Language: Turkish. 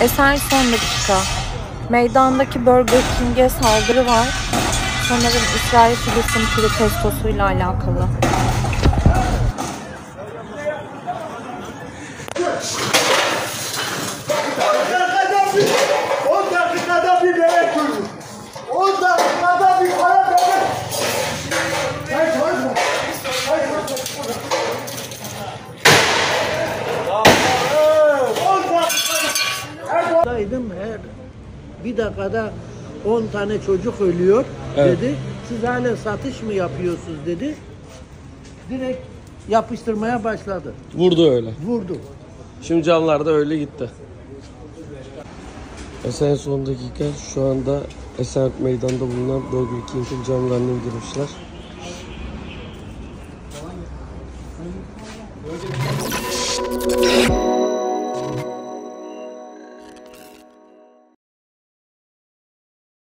Eser son dakika. Meydandaki Burger King'e saldırı var. Sanırım İsrail-Filistin protestosuyla alakalı. Daydım her bir dakikada 10 tane çocuk ölüyor evet. dedi. Siz hala satış mı yapıyorsunuz dedi. Direkt yapıştırmaya başladı. Vurdu öyle. Vurdu. Şimdi canlar da öyle gitti. Esen son dakika şu anda Esenyurt Meydan'da bulunan Burger King'in camlarını indirmişler.